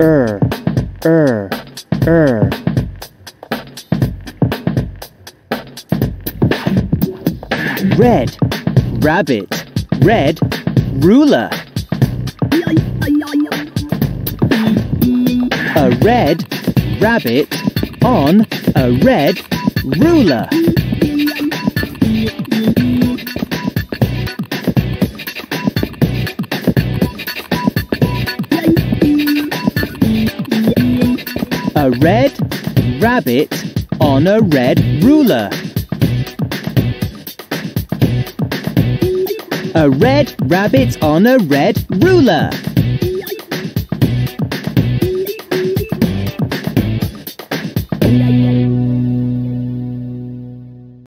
er, er, er. Red, rabbit, red, ruler. A red rabbit on a red ruler. A red rabbit on a red ruler. A red rabbit on a red ruler.